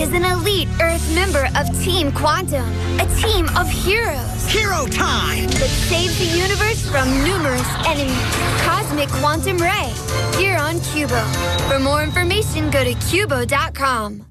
is an elite Earth member of Team Quantum, a team of heroes Hero time! that saves the universe from numerous enemies. Cosmic Quantum Ray, here on Qubo. For more information, go to qubo.com.